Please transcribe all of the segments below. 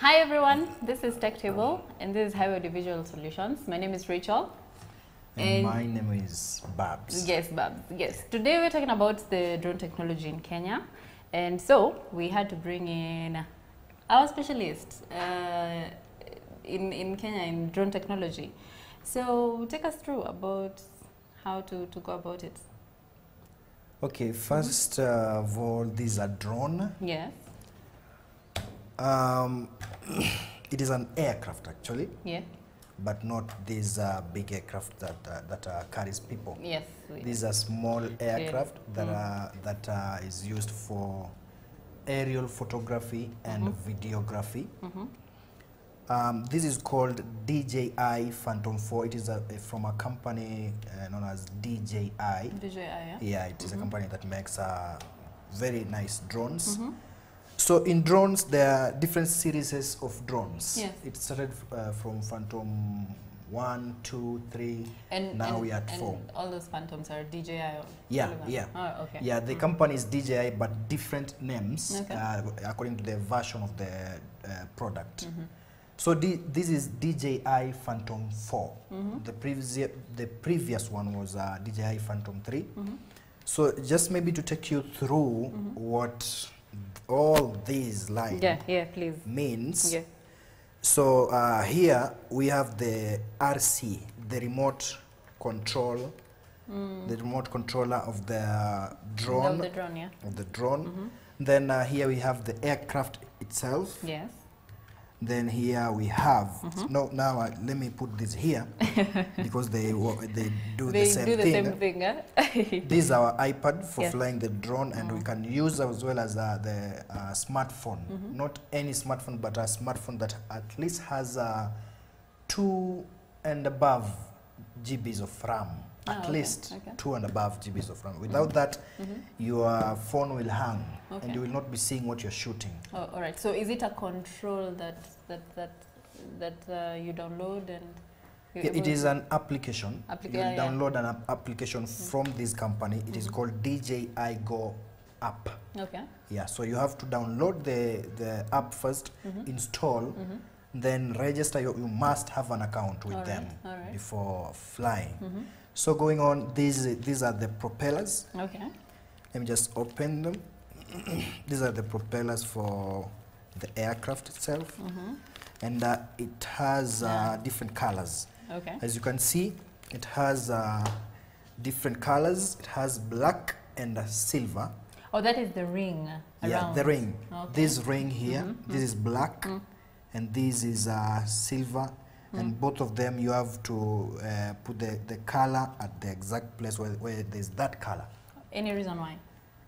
Hi everyone, this is Tech Table and this is Highway Visual Solutions. My name is Rachel. And, And- my name is Babs. Yes, Babs. Yes. Today we're talking about the drone technology in Kenya. And so we had to bring in our specialist uh, in, in Kenya in drone technology. So take us through about how to, to go about it. Okay, first uh, of all, these are drone. Yes. Um, it is an aircraft actually, Yeah. but not these uh, big aircraft that uh, that uh, carries people. Yes. These are small aircraft that Mm. are that uh, is used for aerial photography and Mhm. videography. Mhm. Um, this is called DJI Phantom 4. It is a, from a company uh, known as DJI. DJI, yeah? Yeah, it is a Mhm. company that makes uh, very nice drones. So in drones, there are different series of drones. Yes. It started uh, from Phantom 1, 2, 3. And, Now and, we are at and four. all those phantoms are DJI? Yeah, all of them? yeah. Oh, okay. Yeah, the Mm. company is DJI, but different names Okay. uh, according to the version of the uh, product. Mhm. So D, this is DJI Phantom 4. Mhm. The previous the previous one was uh, DJI Phantom 3. Mhm. So just maybe to take you through Mhm. what all these lines Yeah, yeah, please. means. Yeah. So uh, here we have the RC, the remote control, Mm. the remote controller of the Of drone, the drone, yeah. of the drone. Mhm. Then uh, here we have the aircraft itself. Yes. Then here we have mm -hmm. no. Now uh, let me put this here because they they do they the same do the thing. same thing, huh? This is our iPad for Yes. flying the drone, and mm. we Mhm. can use as well as uh, the uh, smartphone. mm -hmm. Not any smartphone, but a smartphone that at least has uh, two and above GBs of RAM. At okay, least okay. two and above GBs of RAM. Without that, Mhm. your phone will hang, Okay. and you will not be seeing what you're shooting. Oh, all right. So is it a control that that that that uh, you download and Yeah, it is an application. Applica- you yeah, will yeah. download an app- application from this company. It is Mhm. called DJI Go app. okay. Yeah, so you have to download the, the app first, Mhm. install, Mhm. then register. You, you must have an account with All them right, right. before flying. Mhm. So going on, these these are the propellers. Okay. Let me just open them. these are the propellers for the aircraft itself, Mhm. and uh, it has uh, Yeah. different colors. Okay. As you can see, it has uh, different colors. It has black and uh, silver. Oh, that is the ring. Yeah, the ring. Okay. This ring here, Mhm, this is black, Mm. and this is uh, silver. And Mm. both of them, you have to uh, put the, the color at the exact place where, where there's that color. Any reason why?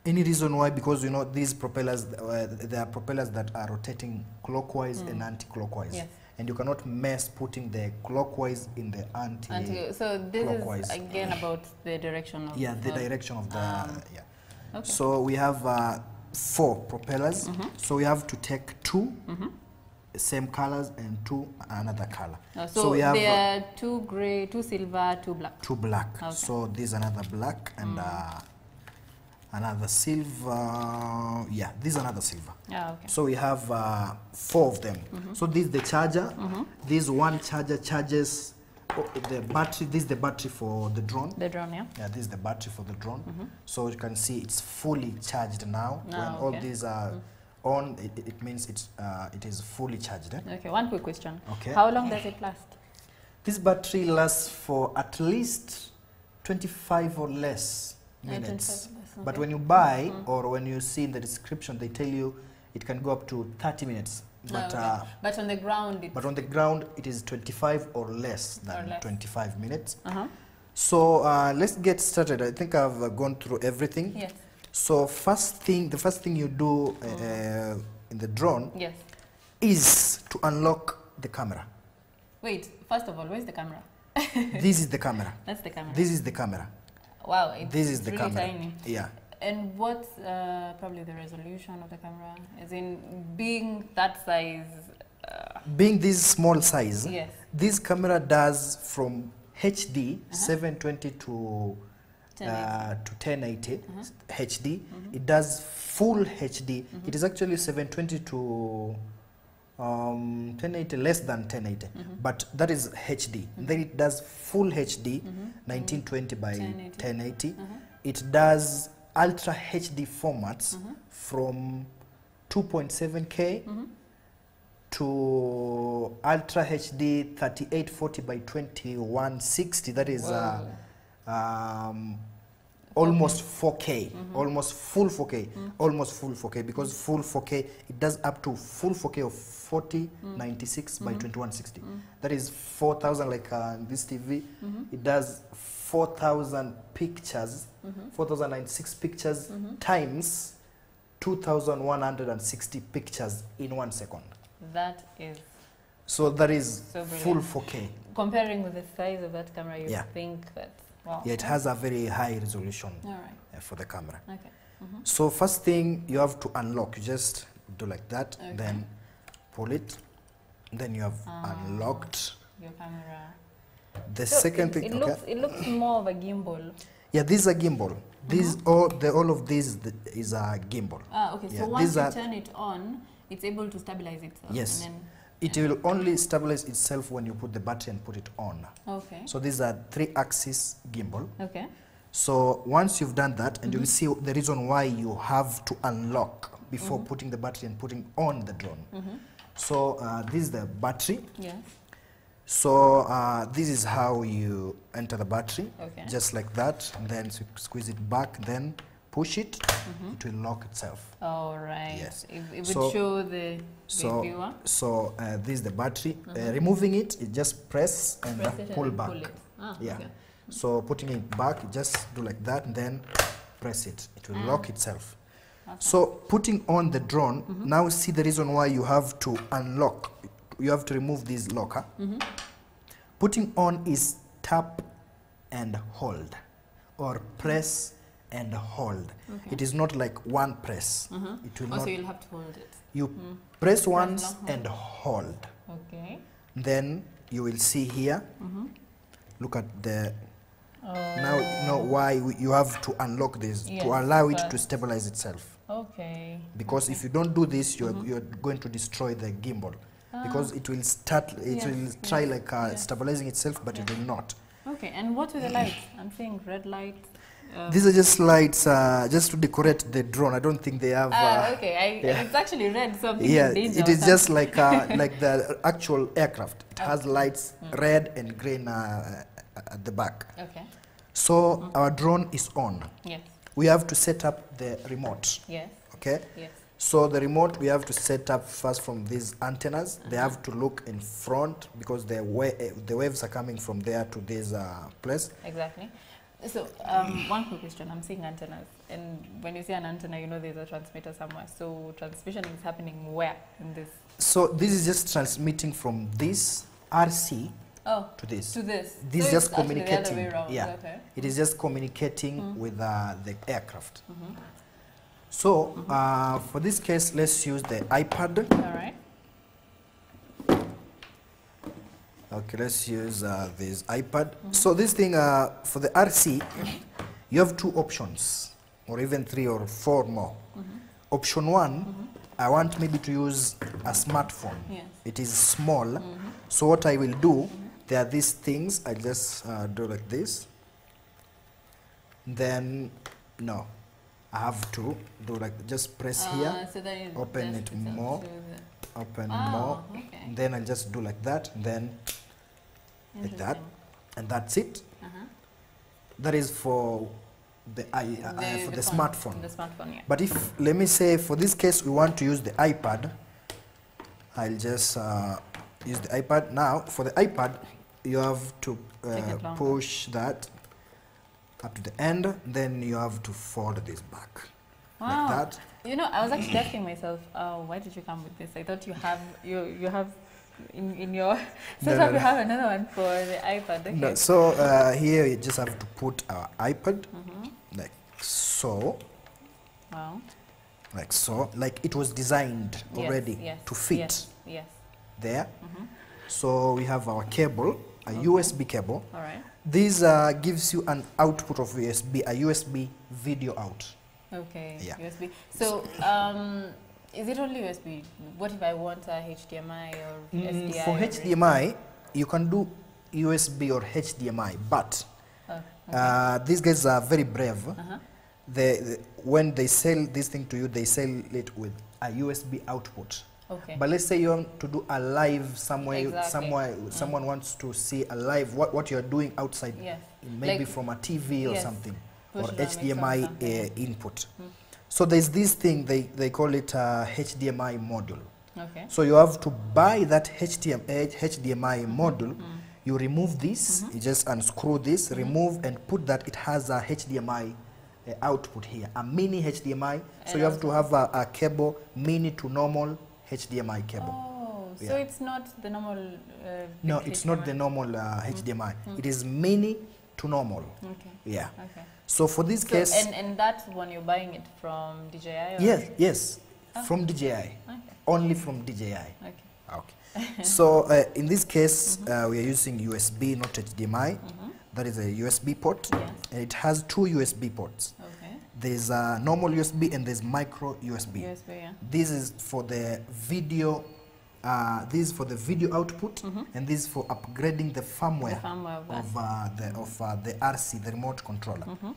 Any reason why? Because you know these propellers, uh, they are propellers that are rotating clockwise Mm. and anti-clockwise, Yes. and you cannot mess putting the clockwise in the anti. Until, so this clockwise. is again about the direction of yeah, the of- direction of the um, yeah. Okay. So we have uh, four propellers. Mhm. So we have to take two Mhm. Same colors and two another color. Uh, so So we have, there uh, are two gray, two silver, two black. Two black. Okay. So this another black and Mm. uh, another silver. Yeah, this is another silver. Yeah. Okay. So we have uh, four of them. Mhm. So this is the charger. Mhm. This one charger charges oh, the battery. This is the battery for the drone. The drone, yeah. Yeah, this is the battery for the drone. Mhm. So you can see it's fully charged now. Ah, when all okay. these are Mm. On, it, it- means it's uh, it is fully charged. eh? Okay. One quick question. Okay. How long does it last? This battery lasts for at least 25 or less Uh, minutes. 25 minutes, But when you buy Mhm. or when you see in the description, they tell you it can go up to 30 minutes. Ah, But okay. uh, but on the ground, it's but on the ground, it is 25 or less than Or less. 25 minutes. uh-huh. So uh, let's get started. I think I've uh, gone through everything. yes, So first thing, the first thing you do uh, Mhm. uh, in the drone yes. is to unlock the camera. Wait. First of all, where's the camera? this is the camera. That's the camera. This is the camera. wow. It's, This is the really camera. tiny. Yeah. And what's uh, probably the resolution of the camera? As in being that size. Uh, Being this small size, yes. this camera does from HD Uh-huh. 720 to 10 uh, to 1080 Uh-huh. HD. Mhm. It does full HD. Mhm. It is actually 720 to um, 1080 less than 1080 but that is hd then it does full hd 1920 by 1080. 1080 it does ultra hd formats from 2.7k to ultra hd 3840 by 2160 that is uh, um, almost 4K, mm-hmm. almost full 4K, mm-hmm. almost full 4K because full 4K it does up to full 4K of 40, mm. 96 by mm-hmm. 2160. Mm. That is 4,000 like uh, this TV. It does 4,000 pictures, 4,096 pictures times 2,160 pictures in one second. That is So that is So full 4K. comparing with the size of that camera. You Yeah. think that wow. Yeah, it has a very high resolution right. uh, for the camera. Okay. Mhm. So first thing you have to unlock. You just do like that, Okay. then pull it. Then you have Ah. unlocked. Your camera. The So second it, thing, it okay. looks it looks more of a gimbal. Yeah, this is a gimbal. This all the all of this th- is a gimbal. Ah, okay. Yeah, So once you turn it on, it's able to stabilize itself. Yes. It will only stabilize itself when you put the battery and put it on. okay. So these are three-axis gimbal. Okay. So once you've done that, and you'll see the reason why you have to unlock before putting the battery and putting on the drone. Mm-hmm. So uh, this is the battery. Yes. So uh, this is how you enter the battery, Okay. just like that. And then squeeze it back, then push it. It will lock itself. All right. Yes. It, it would So- show the, the So, viewer. so uh, this is the battery. Uh, removing it, you just press and Press it pull and back. Pull it. Ah, Yeah. Okay. So putting it back, you just do like that, and then press it. It will lock itself. Okay. So putting on the drone, now see the reason why you have to unlock. You have to remove this locker. Putting on is tap and hold, or press and hold. Okay. It is not like one press. Mm-hmm. It will oh, Also, not. you'll have to hold it. You mm. press once hold. and hold. Okay. Then you will see here. Mm-hmm. Look at the Oh, now you know why we- you have to unlock this Yes, to allow it to stabilize itself. okay. because if you don't do this you're, mm-hmm. you're going to destroy the gimbal ah. because it will start it Yes, will try yes, like uh, stabilizing itself but it will not Okay. And what with the lights? I'm seeing red light. Uh, these are just lights uh, just to decorate the drone i don't think they have ah, uh, okay. I, yeah. It's actually red, so I'm yeah it just like uh, like the actual aircraft it has lights Mm. red and green uh, at the back Okay. so Mm-hmm. our drone is on Yes. we have to set up the remote Yes. okay Yes. So the remote we have to set up first from these antennas. They have to look in front because the wa- the waves are coming from there to this uh, place. Exactly. So, um, one quick question. I'm seeing antennas, and when you see an antenna, you know there's a transmitter somewhere. So, transmission is happening where in this? So this is just transmitting from this RC Oh, to this. to this. This so is just it's the other communicating. Yeah. Okay. It is just communicating with uh, the aircraft. Mm-hmm. So uh, for this case, let's use the iPad. All right. Okay, let's use uh, this iPad. So this thing uh, for the RC, you have two options, or even three or four more. Option one, I want maybe to use a smartphone. Yes. It is small. So what I will do, there are these things. I just uh, do like this. Then, no, I have to do like just press here, Uh, so open it more. open Oh, more. okay. Then I'll just do like that. Then like that, and that's it. Uh-huh. That is for the i uh, uh, for the, phone, smartphone. The smartphone, yeah. But if let me say for this case we want to use the iPad, I'll just uh, use the iPad. Now for the iPad, you have to uh, push that up to the end. Then you have to fold this back Wow. like that. You know, I was actually asking myself, uh, why did you come with this? I thought you have you you have in in your setup no, you no. have another one for the iPad. Okay. No, so uh, here you just have to put our iPad Mhm. like so. Wow. like so like it was designed Yes, already yes, to fit Yes. yes. there Mhm. so we have our cable a Okay. usb cable All right. this uh, gives you an output of usb a usb video out Okay. Yeah. USB. So um, Is it only USB? What if I want a HDMI or Mm, SDI? for or- HDMI, you can do USB or HDMI, but Oh, uh, these guys are very brave. uh-huh. They, they- when they sell this thing to you, they sell it with a USB output. Okay. But let's say you want to do a live somewhere, Exactly. somewhere, Mm. someone wants to see a live what, what you're doing outside, yes. maybe Like- from a TV or yes. something, Push or it on, mix HDMI uh, input. Mm. So there's this thing they, they call it a HDMI module. Okay. So you have to buy that HDM, HDMI module. Mm. You remove this, Mhm. you just unscrew this, Mhm. remove and put that it has a HDMI uh, output here, a mini HDMI. So you have to have a, a cable, mini to normal HDMI cable. Oh, so Yeah. it's not the normal. Uh, no, it's not the normal uh, HDMI. Mm. It is mini to normal. Okay. Yeah. Okay. So for this So, case, and and that one you're buying it from DJI? Or? yes, yes, Ah. from DJI, Okay. only from DJI. Okay. Okay. so uh, in this case, uh, we are using USB, not HDMI. Mm-hmm. That is a USB port. Yes. And it has two USB ports. Okay. There's a normal USB and there's micro USB. USB. Yeah. This is for the video. Uh, this is for the video output, Mhm. and this is for upgrading the The firmware firmware of of uh, the of uh, the RC, the remote controller. Mhm.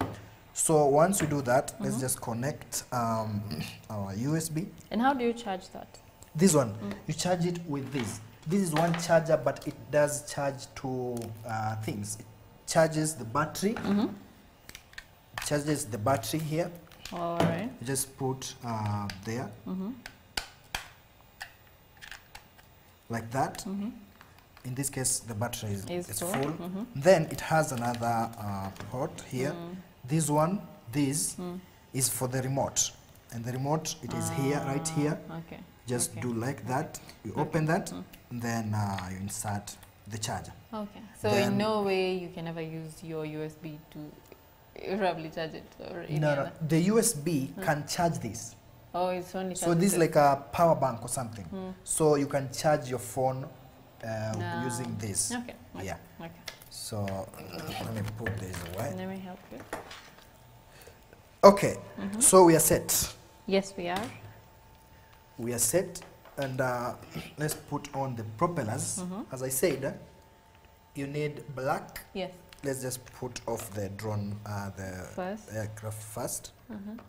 So once we do that, let's Mhm. just connect um, our USB. And how do you charge that? This one, Mm. you charge it with this. This is one charger, but it does charge two uh, things. It charges the battery, Mm-hmm. charges the battery here. All right. You just put uh, there Mm-hmm. Like that. Mm-hmm. In this case, the battery is, Is is full. full. Mm-hmm. Then it has another uh, port here. Mm. This one, this Mm. is for the remote, and the remote it is here, right Ah, here. Okay. Just okay. do like that. You Okay. open that, Mm. and then uh, you insert the charger. Okay. So Then- in no way you can ever use your USB to probably charge it or No, no, the USB Mm. can charge this. Oh, it's only. So this is like a power bank or something. Mm. So you can charge your phone uh, Ah. using this. Okay. Yeah. Okay. So let me put this away. Let me help you. Okay, Mhm. so we are set. Yes, we are. We are set, and uh, let's put on the propellers. Mhm. As I said, you need black. Yes. Let's just put off the drone, uh, the First. aircraft first. Mhm.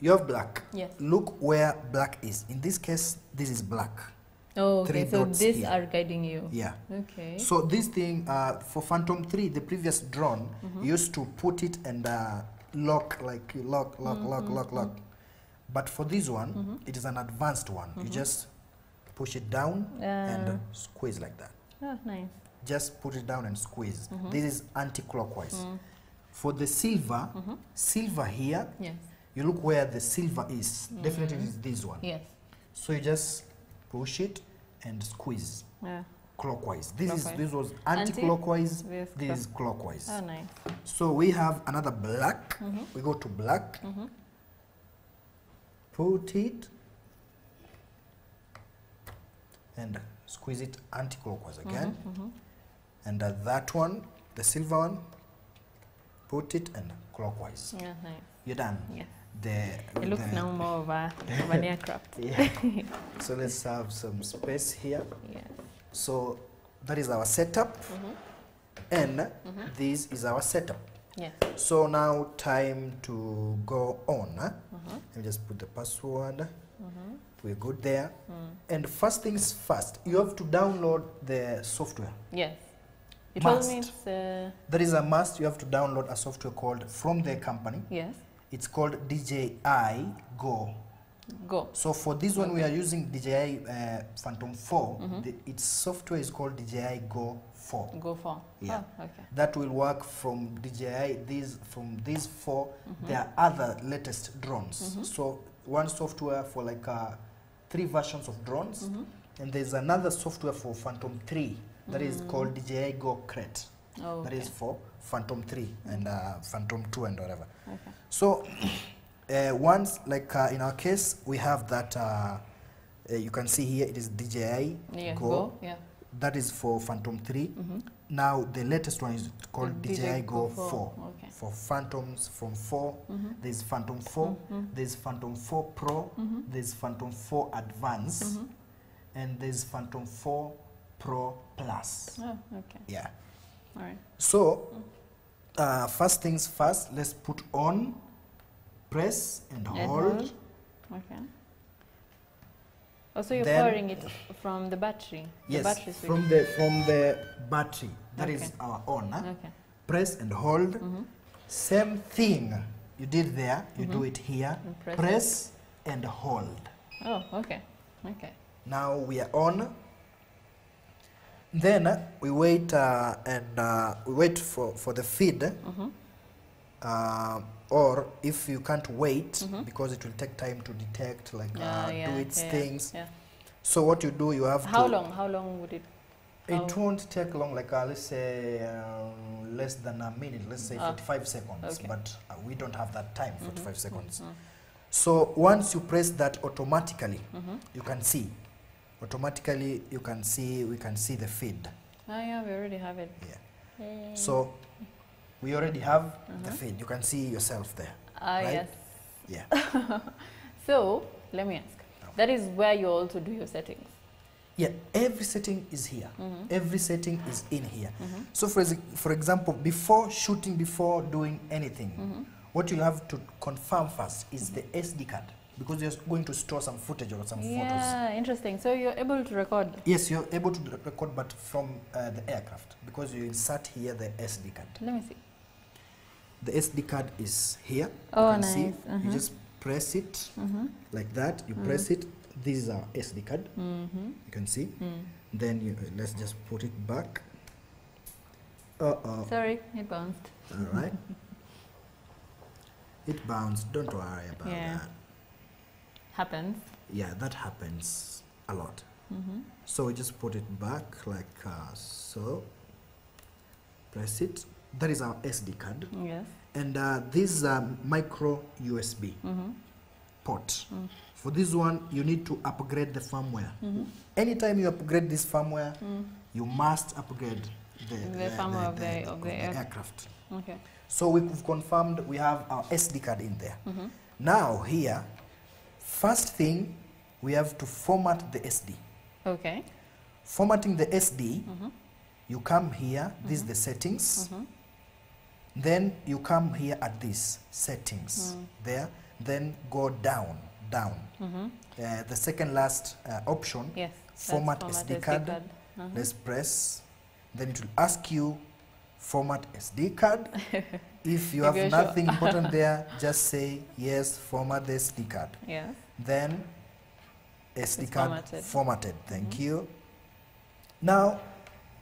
You have black. Yes. Look where black is. In this case, this is black. Oh, okay. So dots these here. are guiding you. Yeah. Okay. So this thing uh, for Phantom 3, the previous drone Mhm. used to put it and uh, lock, like you lock, lock, lock, Mhm, lock, lock. But for this one, Mhm. it is an advanced one. You Mhm. just push it down and uh, Uh, squeeze like that. oh, nice. Just put it down and squeeze. Mhm. This is anti-clockwise. Mm. For the silver, silver here, Yes. You look where the silver is. Definitely it Mhm. this one. Yes. So you just push it and squeeze Yeah. clockwise. This is this was Anti- anti-clockwise. This. This is clockwise. Oh, nice. So we have another black. Mhm. We go to black, Mhm. put it, and squeeze it anti-clockwise again. Mhm, mhm. And uh, that one, the silver one, put it and clockwise. Yeah, nice. You're done. Yes. The, It looks the- now more of, a, of an aircraft. Yeah. so let's have some space here. Yes. So that is our setup, Mhm. and Mhm. this is our setup. Yes. So now time to go on. Huh? Mhm. Let me just put the password. Mhm. We're good there. Mm. And first things first, you have to download the software. Yes. Me Must. it's uh, That is a must. You have to download a software called from the company. yes. It's called DJI Go. Go. So for this one, we are using DJI uh, Phantom 4. Mhm. The, its software is called DJI Go 4. Go for. Yeah. Oh, okay. That will work from DJI. These from these 4 Mhm. There are other latest drones. Mhm. So one software for like uh, three versions of drones. Mhm. And there's another software for Phantom 3 that is Mm. called DJI Go Crate. Oh, That okay. is for Phantom 3 and uh, Phantom 2 and whatever. Okay. So uh, once, like uh, in our case, we have that, uh, uh, you can see here it is DJI Yeah. Go. Go. Yeah. that is for Phantom 3. Mhm. Now the latest one is called The DJI Go 4. 4. Okay. For Phantoms from 4, Mhm. there's Phantom 4, Mhm. there's Phantom 4 Pro, Mhm. there's Phantom 4 Advance, Mhm. and there's Phantom 4 Pro Plus. Oh, okay. Yeah. All right. So, uh, first things first, let's put on, press, and hold. Okay. Also, you're Then- powering it from the battery. The Yes, battery from the from the battery. That is Okay. our on. huh? Okay. Press and hold. Mhm. Same thing you did there. You do Mhm. it here. And press. Press and hold. Oh, okay. Okay. Now we are on. Then uh, we wait uh, and uh, we wait for, for the feed. Mhm. Uh, or if you can't wait Mhm. because it will take time to detect, like Ah, uh, yeah, do its yeah, things. Yeah. So what you do, you have How to. long? How long would it? It won't take long, like uh, let's say um, less than a minute, let's say Ah, 45 seconds, okay. but uh, we don't have that time, 45 Mhm, seconds. mhm, So once you press that automatically, mhm. you can see. Automatically, you can see, we can see the feed. Ah, yeah, we already have it. Yeah. Yay. So we already have the Mhm. feed. You can see yourself there. Ah, right? yes. Yeah. So, let me ask. That is where you also do your settings. Yeah, every setting is here. Mhm. Every setting is in here. Mhm. So for, for example, before shooting, before doing anything, Mhm. what you have to confirm first is the SD card because you're going to store some footage or some photos. Yeah, interesting. So you're able to record. Yes, you're able to record, but from uh, the aircraft because you insert here the SD card. Let me see. The SD card is here. Oh, you can nice. see. Mhm. You just press it Mm-hmm. like that. You Mm. press it. This is our SD card. Mm-hmm. You can see. Mm. Then you uh, let's just put it back. Uh oh. Sorry, it bounced. All right. It bounced. Don't worry about Yeah. that. Happens. Yeah, that happens a lot. Mm-hmm. So we just put it back like uh, so. Press it. That is our SD card. Yes. And uh, this is a micro USB Mm-hmm. port. Mm. For this one, you need to upgrade the firmware. Mm-hmm. Anytime you upgrade this firmware, Mm. you must upgrade the, The firmware of the- of the air- aircraft. Okay. So we've confirmed we have our SD card in there. Mm-hmm. Now here, first thing, we have to format the SD. Okay. Formatting the SD, Mm-hmm. you come here, this is the settings. Mm-hmm. Then you come here at this settings Mm. there. Then go down, down. Mm-hmm. Uh, the second last uh, option, Yes. that's Format SD card. Uh-huh. let's press. Then it will ask you format SD card. if you If have sure. nothing important there, just say yes, format the SD card. Yes. Then SD It's card formatted. formatted. Thank Mhm. you. Now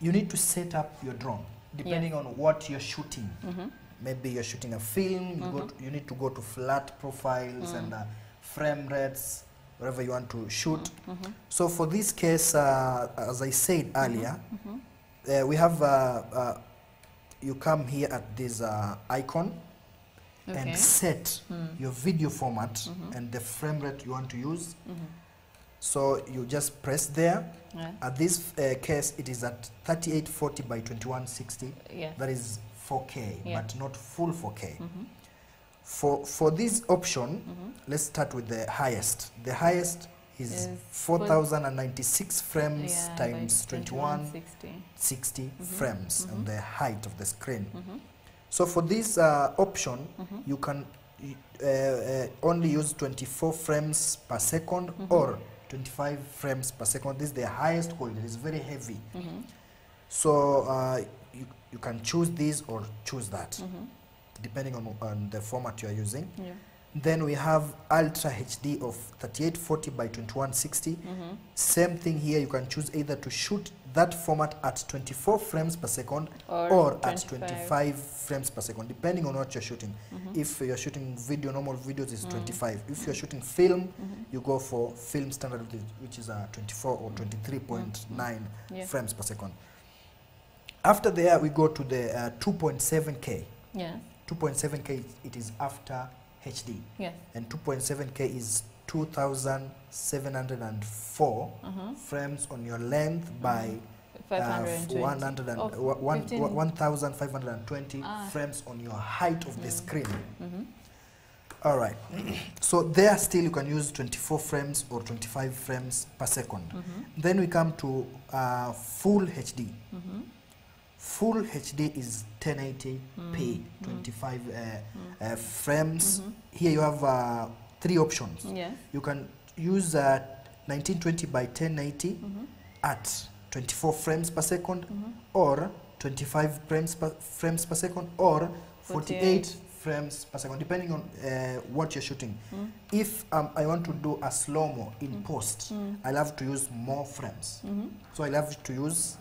you need to set up your drone depending on what you're shooting. Mm-hmm. Maybe you're shooting a film. You, go Mhm. to, you need to go to flat profiles Mm. and uh, frame rates, wherever you want to shoot. Mm-hmm. So for this case, uh, as I said earlier, Mm-hmm. uh, we have. You come here at this uh, icon Okay. and set Mm. your video format Mhm. and the frame rate you want to use. Mm-hmm. So you just press there. Yeah. At this uh, case, it is at 3840 by 2160. Yeah. That is 4K, Yeah. but not full 4K. Mm-hmm. For for this option, Mm-hmm. let's start with the highest. The highest is Is 4096 frames Yeah, times by 2160 60. Mhm. frames Mhm. on the height of the screen. Mm-hmm. So for this uh, option, Mm-hmm. you can uh, uh, only use 24 frames per 2nd Mhm. or 25 frames per second. This is the highest quality. It is very heavy. Mm-hmm. So uh, you, you can choose this or choose that, Mm-hmm. depending on, on the format you are using. Yeah. Then we have Ultra HD of 3840 by 2160. Mm-hmm. Same thing here. You can choose either to shoot that format at 24 frames per second Or, or at 25. 25 frames per second, depending on what you're shooting. Mm-hmm. If you're shooting video, normal videos is Mm. 25. If you're shooting film, mm-hmm. you go for film standard, which is- which is uh, 24 or 23.9 Yeah. frames per second. After there, we go to the uh, 2.7K. Yeah. 2.7K, it is after HD. Yes. And 2.7K is 2,704 Uh-huh. frames on your length by 520. 100 and, Oh, one- 15. wa- 1520 Ah. frames on your height of the screen. Mhm. All right. so there still you can use 24 frames or 25 frames per second. Mhm. Then we come to uh, full HD. Full HD is 1080p, Mm. 25 uh, Mm. uh, frames. Mhm. Here you have uh, three options. Yes. You can use uh, 1920 by 1080 Mhm. at 24 frames per second Mhm. or 25 frames per, frames per second or 48 48. frames per second depending on uh, what you're shooting Mm. if um, i want to do a slow-mo in Mm. post Mm. i'll have to use more frames Mhm. so i'll have to use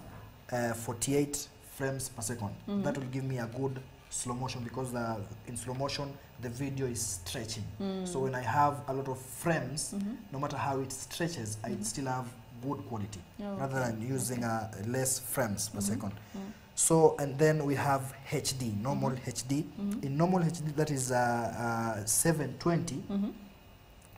uh, 48 frames per second Mhm. that will give me a good slow motion because the, in slow motion the video is stretching Mm. so when i have a lot of frames Mhm. no matter how it stretches i Mhm. still have good quality Oh, rather okay. than using Okay. uh, less frames per Mhm. second. Mm. So, and then we have HD, normal Mhm. HD. Mhm. In normal HD, that is uh, uh, 720. Mhm.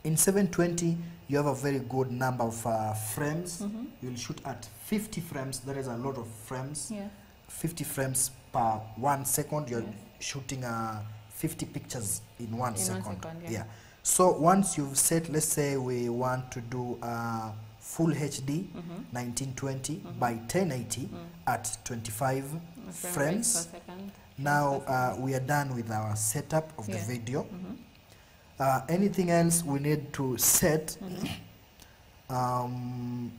In 720, you have a very good number of uh, frames. You'll shoot at 50 frames. That is a lot of frames. Yeah. 50 frames per one second. You're shooting uh, 50 pictures in one In one second. second, yeah. So once you've set, let's say we want to do uh, full HD, Mhm. 1920 Mhm. by 1080 Mm. at 25 frame frames. second. now uh, we are done with our setup of Yeah. the video Mhm. uh, anything else we need to set um,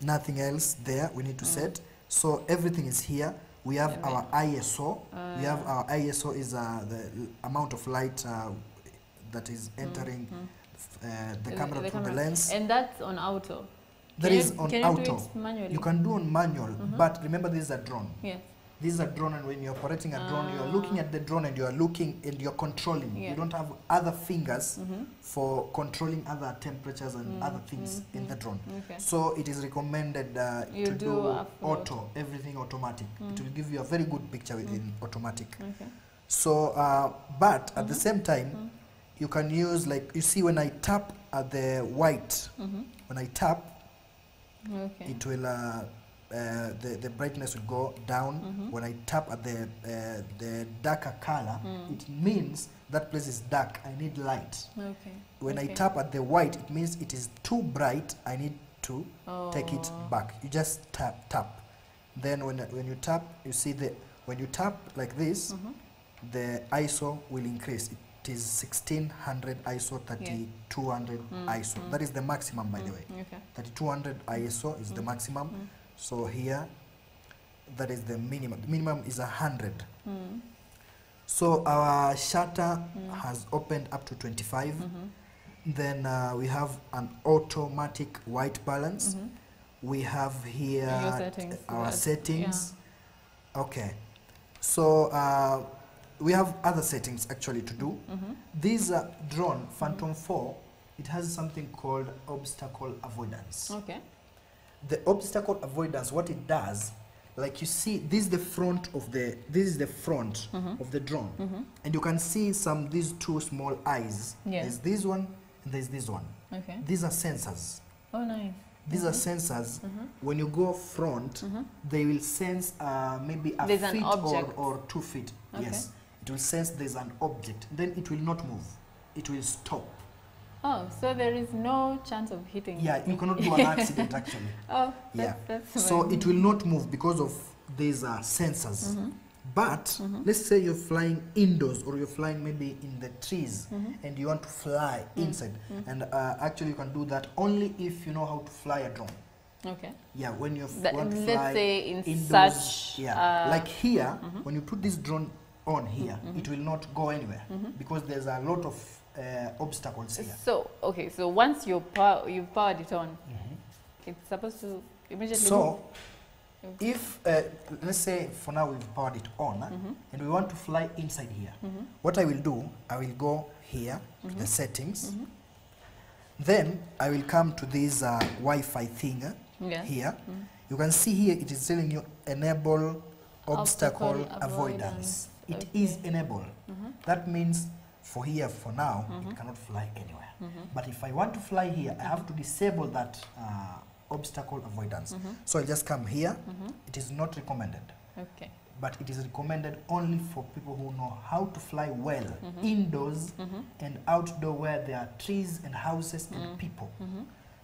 nothing else there we need to Mm. set so everything is here we have okay. our ISO Uh, we have our ISO is uh, the amount of light uh, that is mm, entering mm. uh, the The- camera the through the camera. lens And that's on auto. that Can is you, on You auto it manually? you can do on manual mm -hmm. but remember this is a drone Yes. This is a drone, and when you're operating a drone, you're Ah. looking at the drone and you're looking and you're controlling. Yeah. You don't have other fingers Mhm. for controlling other temperatures and Mm, other things mm, in mm. the drone. Okay. So it is recommended uh, You to do do auto, everything automatic. It Mm. will give you a very good picture Mm. in automatic. Okay. So, uh, but at the Mhm. same time, Mm. you can use like you see when I tap at the white, Mhm. when I tap, Okay. it will uh, uh, the the brightness will go down. Mhm. When I tap at the uh, the darker color, Mm. it means that place is dark. I need light. Okay. When I tap at the white, it means it is too bright. I need to take it Oh. back. You just tap tap. Then when when you tap, you see the when you tap like this, Mhm. the ISO will increase. It is 1600 ISO, 3200 Mm, ISO. mm. That is the maximum, by the Mm, way. Okay. 3200 ISO is the Mm, maximum. Mm. So here, that is the minimum. The minimum is 100. Mm. So our shutter Mm. has opened up to 25. Mhm. Then uh, we have an automatic white balance. Mhm. We have here settings, our settings. Okay. So uh, we have other settings actually to do. Mhm. This uh, drone, Phantom 4, it has something called obstacle avoidance. Okay. The obstacle avoidance, what it does, like you see, this is the front of the, this is the front Mhm. of the drone. Mhm. And you can see some, these two small eyes. Yeah. There's this one and there's this one. Okay. These are sensors. Oh, nice. These are Mhm. sensors. Mhm. When you go front, Mhm. they will sense uh, maybe a There's feet or, or two feet. Okay. Yes. It will sense there's an object. Then it will not move. It will stop. Oh, so there is no chance of hitting. Yeah, you cannot do an accident actually. Oh, Yeah. that's, that's So it will not move because of these uh, sensors. Mhm. But Mhm. let's say you're flying indoors or you're flying maybe in the trees Mhm. and you want to fly Mm. inside. Mm. And uh, actually, you can do that only if you know how to fly a drone. Okay. Yeah, when you That, want to let's fly say in indoors, such. yeah, uh, like here, mhm. when you put this drone on here, it will not go anywhere because there's a lot of uh, obstacles here. So okay, so once you power, you've powered it on, Mhm. it's supposed to immediately. So, if uh, let's say for now we've powered it on, uh, Mhm. and we want to fly inside here, Mhm. what I will do, I will go here to the Mhm. settings. Mhm. Then I will come to this uh, Wi-Fi thing uh, Yeah. here. Mhm. You can see here it is telling you enable obstacle, Obstacle avoidance. avoidance. It is Okay. enabled. Mhm. That means for here, for now, mm -hmm. it cannot fly anywhere. mm -hmm. But if I want to fly here, I have to disable that uh, obstacle avoidance. mm -hmm. So I just come here. Mhm. It is not recommended, Okay. but it is recommended only for people who know how to fly well Mhm. indoors and outdoor where there are trees and houses and Mm. people.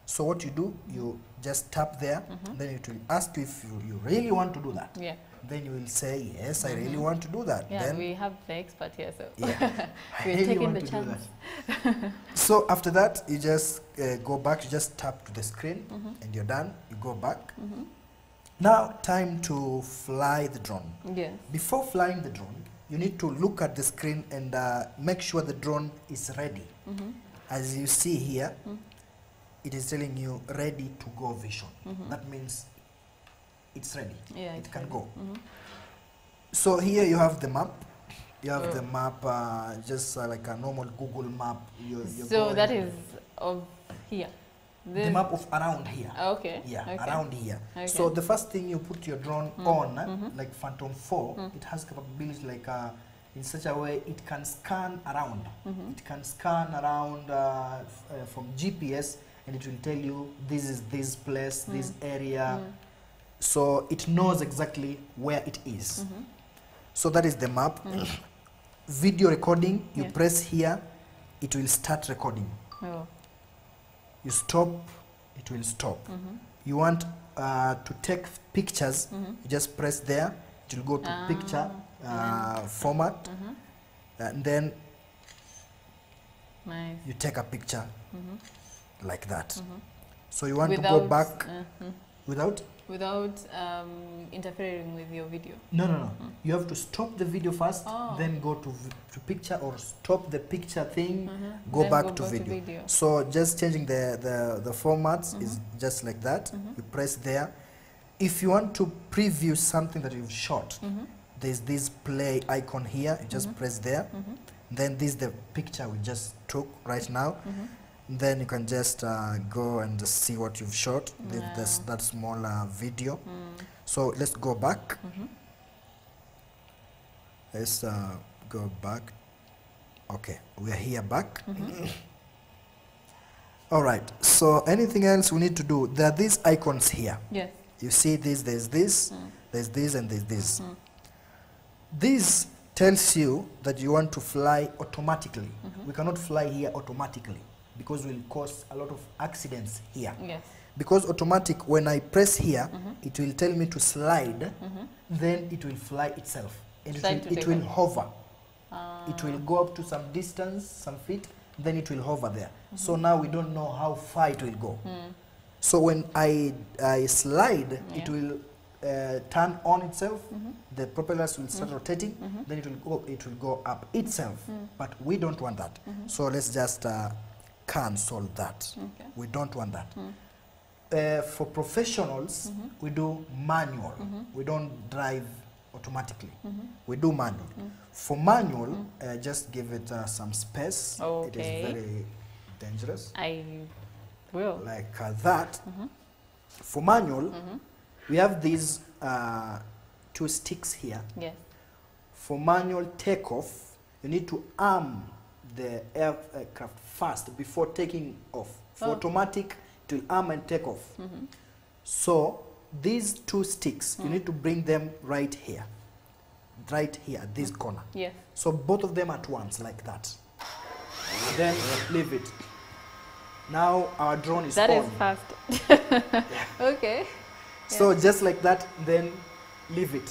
So what you do, you just tap there, Mhm. then it will ask you if you, you really want to do that. Yeah. Then you will say, yes, I really Mhm. want to do that. Yeah. then we have the expert here, so yeah, we're really taking want the to do chance. that. So after that, you just uh, go back, you just tap to the screen Mhm. and you're done. You go back. Mhm. Now, time to fly the drone. Yes. Before flying the drone, you need to look at the screen and uh, make sure the drone is ready. Mhm. As you see here, Mm. It is telling you ready to go vision. Mhm. That means it's ready. Yeah. it can ready. go. Mhm. So here you have the map. You have the map, uh, just uh, like a normal Google map. You, you So that is of here. the map of around here. Ah, Okay. Yeah, okay. around here. Okay. So the first thing you put your drone Mm, on, mhm. like Phantom 4, Mm. it has capability like uh, in such a way it can scan around. Mhm. It can scan around uh, uh, from GPS and it will tell you this is this place, this Mm. area. Mm. So it knows exactly where it is. Mhm. So that is the map. Mm. Video recording, you Yeah. press here, it will start recording. Oh. You stop, it will stop. Mhm. You want uh, to take pictures, Mhm. you just press there, it will go to Ah, picture uh, format, Mhm. and then Nice. you take a picture Mhm. Like that. Mhm. So you want to go back mhm. without? without um, interfering with your video. No, no, no. Mm. You have to stop the video first, Oh. then go to, to picture or stop the picture thing. Mhm. Go Then back go to back video. So just changing the, the, the formats is Mhm. just like that. Mhm. You press there. If you want to preview something that you've shot, Mhm. there's this play icon here. You just press there. Then this is the picture we just took right now. Then you can just uh, go and see what you've shot. This, this, that small uh, video. Mm. So let's go back. Mhm. Let's uh, go back. Okay, we are here back. Mhm. All right. So anything else we need to do? There are these icons here. Yes. You see this, there's this, Mm. there's this, and there's this. Mm. This tells you that you want to fly automatically. Mhm. We cannot fly here automatically because we'll cause a lot of accidents here. Yes. Because automatic, when I press here, Mhm. it will tell me to slide, Mhm. then it will fly itself. And it Slide will, to it will hover. Uh, It will go up to some distance, some feet, then it will hover there. So Mhm. now we don't know how far it will go. Mm. So when I, I slide, it will uh, turn on itself, Mhm. the propellers will start Mm. rotating, Mhm. then it will go, it will go up itself. Mm. But we don't want that. Mhm. So let's just uh, cancel that. Okay. We don't want that. Mm. Uh, for professionals, Mhm. we do manual. Mhm. We don't drive automatically. Mhm. We do manual. Mm. For manual, Mm. uh, just give it uh, some space. It Okay. is very dangerous. I will. Like uh, that. Mhm. For manual, we have these uh, two sticks here. Yes. For manual takeoff, you need to arm the aircraft first before taking off. For Oh. automatic, it will arm and take off. Mhm. So these two sticks, you Mm. need to bring them right here. Right here, at this corner. Yeah. So both of them at once, like that. Then leave it. Now our drone is That on. is fast. Yeah. okay. So just like that, then leave it.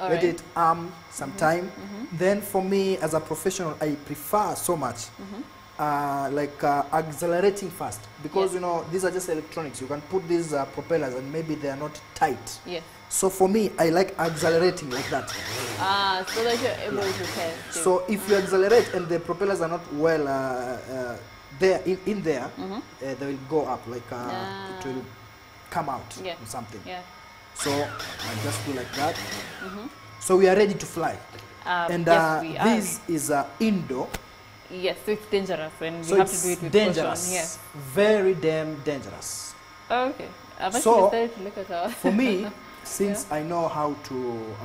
All Let right. it arm some time. Mhm. Then for me as a professional, I prefer so much Mhm. uh, like uh, accelerating fast because Yes. you know these are just electronics. You can put these uh, propellers and maybe they are not tight. Yes. So for me, I like accelerating like that. Ah, so that you're able to test. it. So if you accelerate and the propellers are not well uh, uh, there in, in there, Mhm. uh, they will go up like uh, Ah. it will come out Yeah. or something. Yeah. So I just do like that. Mhm. So we are ready to fly. Um, and yes, uh, this is uh, indoor. Yes, so it's dangerous and So we have to do it with dangerous. caution. Yes. Very damn dangerous. Okay. I've So, started to look at our. For me, since I know how to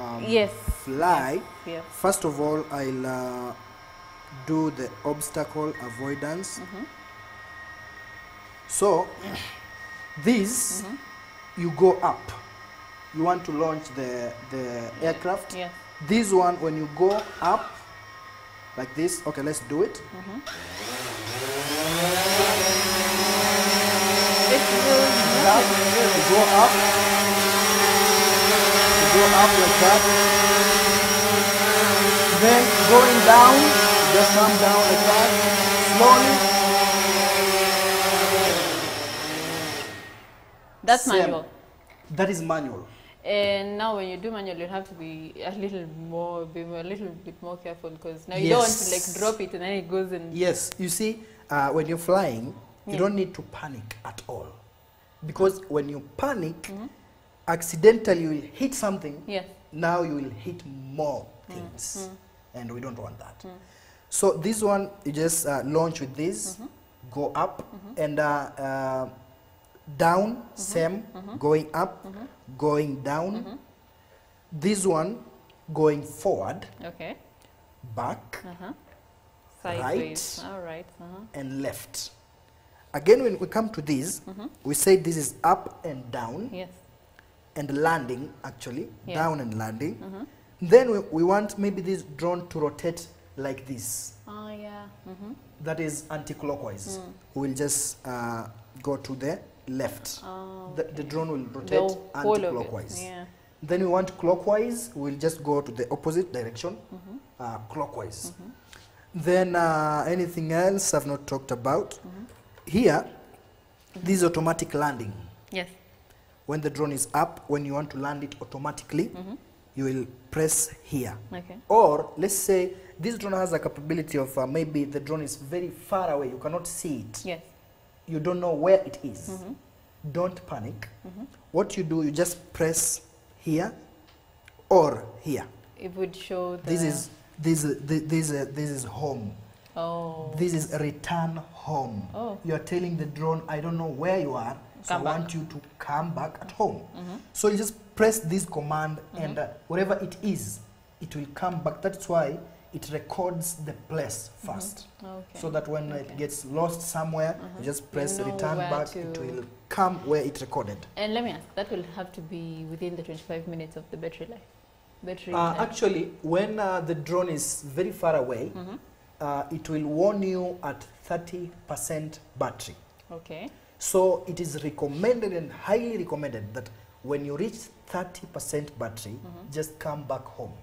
um, Yes. fly, Yes. first of all, I'll uh, do the obstacle avoidance. Mhm. So This, you go up. You want to launch the, the aircraft. Yes. This one, when you go up, like this, okay, let's do it. It's good. Up, you go up, you go up like that. Then going down, just come down like that, slowly. That's Same. manual. That is manual. And now when you do manual, you have to be a little more, be a little bit more careful because now you don't want to like drop it and then it goes and Yes, you see, uh, when you're flying, you don't need to panic at all. Because when you panic, mm-hmm. accidentally you will hit something, yes. now you will hit more mm-hmm. things. Mm-hmm. And we don't want that. So this one, you just uh, launch with this, go up, and uh, uh uh, down, same, going up, going down. This one, going forward, Okay. back, Uh-huh. Sideways. All right. Uh-huh. and left. Again, when we come to this, we say this is up and down Yes. and landing, actually, Yeah. down and landing. Then we, we want maybe this drone to rotate like this. Oh yeah. Mm-hmm. That is anti-clockwise. We'll just uh, go to the left. Oh, The, the drone will rotate the whole of it. anti-clockwise. Yeah. Then we want clockwise, we'll just go to the opposite direction, Mm-hmm. uh, clockwise. Then uh, anything else I've not talked about. Mm-hmm. Here, this is automatic landing. Yes. When the drone is up, when you want to land it automatically, Mm-hmm. you will press here. Okay. Or let's say this drone has a capability of uh, maybe the drone is very far away, you cannot see it, Yes. You don't know where it is. Mm-hmm. Don't panic. What you do, you just press here or here. It would show. This is this is this this is, this is home. Oh. This is return home. Oh. You are telling the drone, I don't know where you are, so Come I back. want you to come back at home. So you just press this command, and uh, wherever it is, it will come back. That's why it records the place 1st Okay. So that when Okay. it gets lost somewhere, you just press know return back, it will come where it recorded. And let me ask, that will have to be within the 25 minutes of the battery life. Battery Uh, actually, when uh, the drone is very far away, Mhm. uh, it will warn you at 30% battery. Okay. So it is recommended and highly recommended that when you reach 30% battery, just come back home.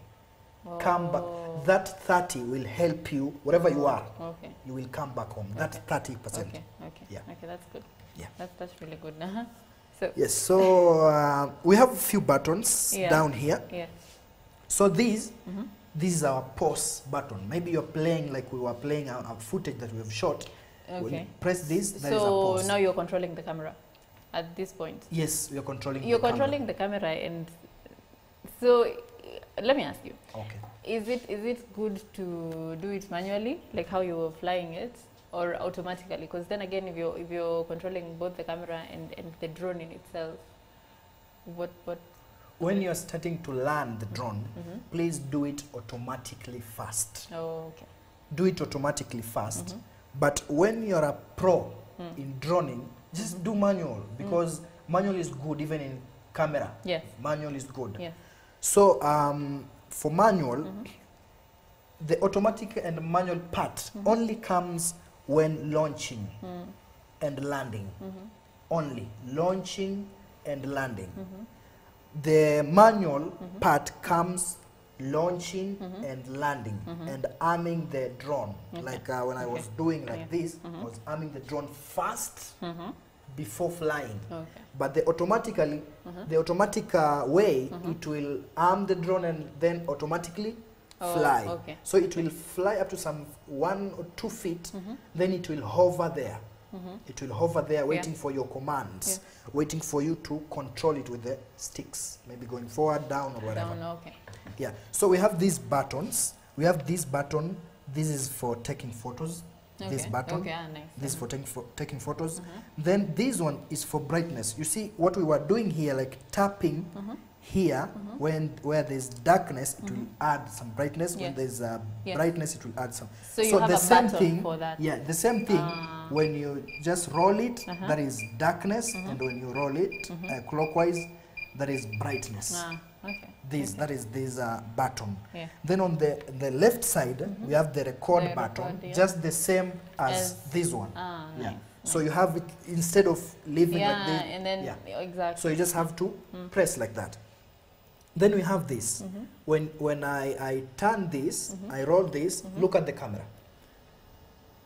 Come back. Oh, That 30 will help you wherever you are. Okay. You will come back home. That Okay. 30%. Okay. Okay. Yeah. Okay. That's good. Yeah. That's that's really good. Uh-huh. So Yes. So uh, we have a few buttons Yeah. down here. yeah. So these, Mhm. this is our pause button. Maybe you're playing like we were playing our, footage that we have shot. Okay. press this, there is a So now you're controlling the camera at this point. yes, you're controlling. You're the camera. controlling the camera, and so uh, let me ask you: Okay. Is it is it good to do it manually, like how you were flying it, or automatically? Because then again, if you're if you're controlling both the camera and, and the drone in itself, what what? When you're starting to land the drone, Mm-hmm. please do it automatically first. Oh, okay. Do it automatically 1st Mhm. But when you're a pro Mm. in droning, just Mm-hmm. do manual because manual is good even in camera. Yes. Manual is good. Yes. So um, for manual, Mhm. the automatic and manual part Mhm. only comes when launching Mm. and landing. Mhm. Only launching and landing. The manual part comes launching and landing and arming the drone. Okay. Like uh, when I was Okay. doing like Yeah. this, Mhm. I was arming the drone first Mhm. Before flying. Okay. But the automatically, Mhm. the automatic uh, way, Mhm. it will arm the drone and then automatically Oh, fly. Okay. So it will fly up to some one or two feet, Mhm. then it will hover there. Mhm. It will hover there waiting for your commands, Yes. waiting for you to control it with the sticks, maybe going forward, down, or whatever. Down. Okay. Yeah. So we have these buttons. We have this button. This is for taking photos. This button. Okay. Ah, nice. This for taking, for taking photos. Mhm. Then this one is for brightness. You see what we were doing here, like tapping Mhm. here, Mhm. when where there's darkness, it will add some brightness. When there's uh, Yes. brightness, it will add some. So you So have the a same thing- for that. Yeah, the same thing. Ah. When you just roll it, Uh-huh. that is darkness, and when you roll it uh, clockwise, that is brightness. Okay. This that is this uh, button. Yeah. Then on the the left side, we have the record The button, record, yeah. just the same as, As- this one. Ah, Yeah. nice. So you have it instead of leaving yeah, like this. and then yeah. exactly. So you just have to Mm. press like that. Then we have this. Mhm. When when I, I turn this, Mhm. I roll this, Mhm. look at the camera.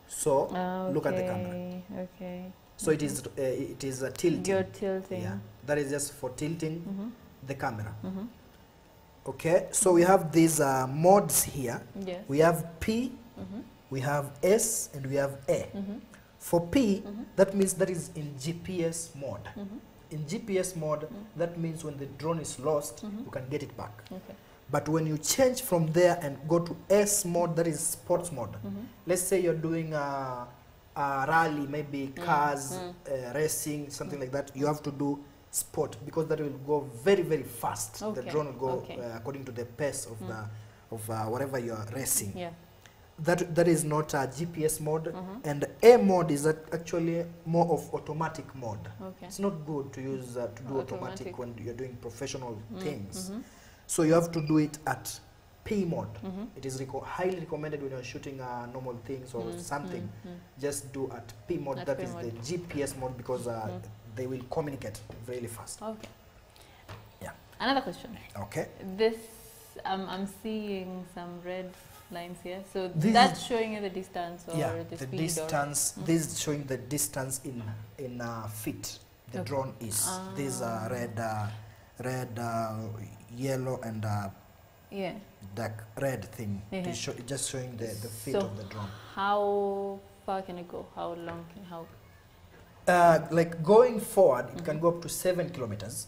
So Ah, look at the camera. okay, Okay. so it is uh, it is a tilting. You're tilting. Yeah. That is just for tilting Mhm. The camera. Mhm. Okay. So we have these uh, modes here. Yes. We have P, Mhm. we have S, and we have A. Mhm. For P, Mhm. that means that is in GPS mode. Mhm. In GPS mode, Mm. that means when the drone is lost, you can get it back. Okay. But when you change from there and go to S mode, that is sports mode. Let's say you're doing a, a rally, maybe cars, mm. Uh, racing, something like that. You have to do sport because that will go very, very fast. The drone will go okay. uh, according to the pace of Mm. the of uh, whatever you are racing. Yeah. That that is not a GPS mode, Mhm. and A mode is actually more of automatic mode. Okay. It's not good to use uh, to do automatic. Automatic. when you're doing professional Mm, things. mhm. So you have to do it at P mode. Mhm. It is reco- highly recommended when you're shooting uh, normal things or Mm, something. mm, mm. Just do at P mode. At That P is mode. the GPS mode because uh, Mm. They will communicate really fast. Okay. Yeah. Another question. Okay. This, um, I'm seeing some red lines here. So This that's showing you the distance or yeah, the, the speed distance. Mm. This is showing the distance in in uh, feet. The Okay. drone is. These Ah. are red, uh, red, uh, yellow, and uh, yeah. dark red thing. Yeah. show, just showing the, the feet So of the drone. How far can it go? How long? Can, how? Uh, like going forward, it can Mhm. go up to seven kilometers.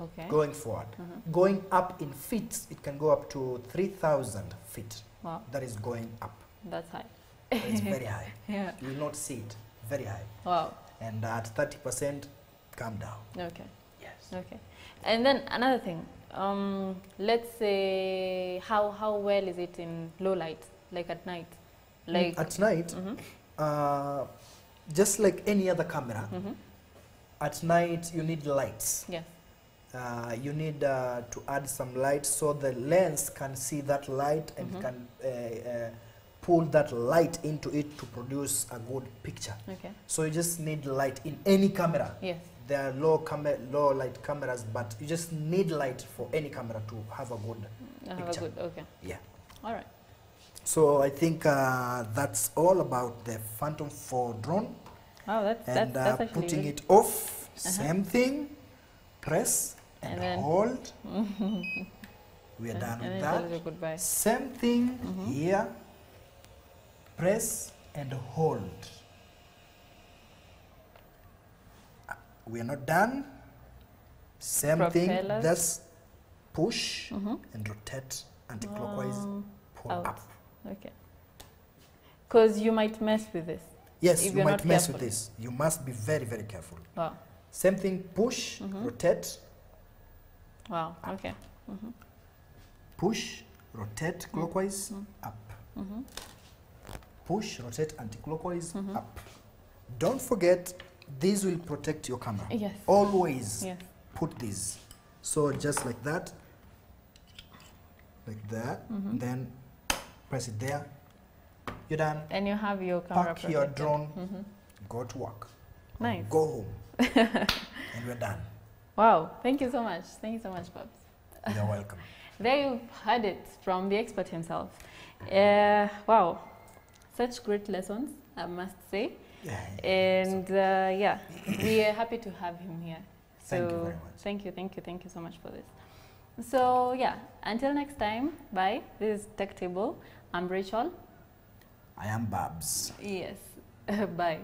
Okay. Going forward. Mhm. Going up in feet, it can go up to 3,000 feet. Wow, That is going up. that's high. It's very high. Yeah. You will not see it. Very high. Wow. And at 30%, come down. Okay. Yes. Okay. And then another thing. Um, let's say how how well is it in low light, like at night, like. At night, Mhm. uh, just like any other camera, Mhm. at night you need lights. Yes. Uh, you need uh, to add some light so the lens can see that light and Mhm. can uh, uh, pull that light into it to produce a good picture. Okay. So you just need light in any camera. Yes. There are low camera, low light cameras, but you just need light for any camera to have a good. Have a Picture. good. Okay. Yeah. All right. So I think uh, that's all about the Phantom 4 drone. Wow, that's that's, and uh, that's actually putting good. it off, Uh-huh. same thing, press and, And hold. we are done and with that. goodbye. Same thing Mhm. here, press and hold. Uh, We are not done. Same thing, Propellers. that's push Mhm. and rotate anti-clockwise, Um, pull out. up. Okay. Because you might mess with this. Yes, you might mess careful. with this. You must be very, very careful. Wow. Same thing, push, Mhm. rotate, Wow. Okay. Mhm. push, rotate clockwise, Mm. up. Mhm. Push, rotate anti-clockwise, Mhm. up. Don't forget, these will protect your camera. Yes. Always Yes. put these. So just like that, like that, then press it there. You're done. And you have your camera. Pack your protected. drone, Mhm. go to work. Nice. Go home. and we're done. Wow. Thank you so much. Thank you so much, Babs. You're welcome. There you've heard it from the expert himself. Uh, wow. Such great lessons, I must say. Yeah. And uh, yeah, we are happy to have him here. So Thank you very much. Thank you, thank you, thank you so much for this. So yeah, until next time, bye. This is Tech Table. I'm Rachel. I am Babs. Yes. Bye.